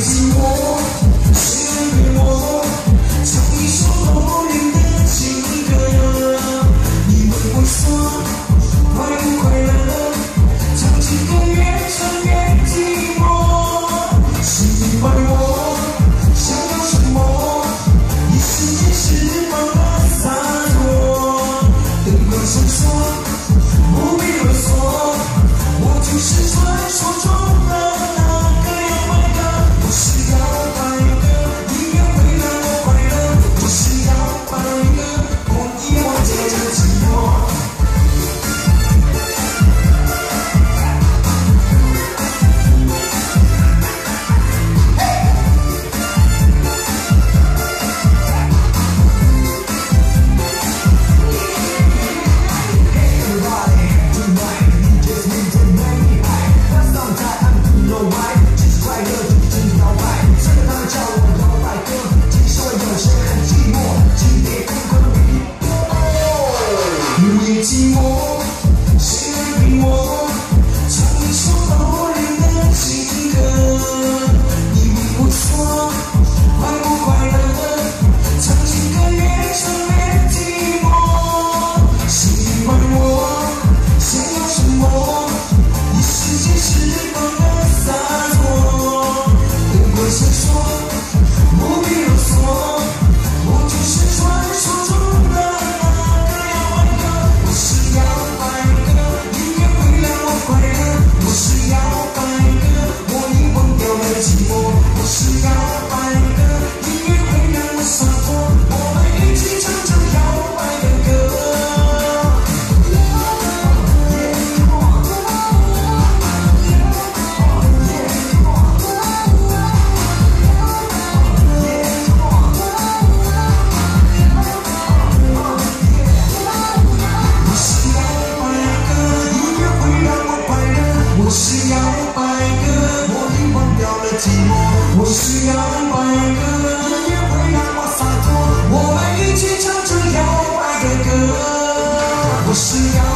是我。寂寞我是摇摆哥音会那么洒脱。我们一起唱着摇摆的歌。我是摇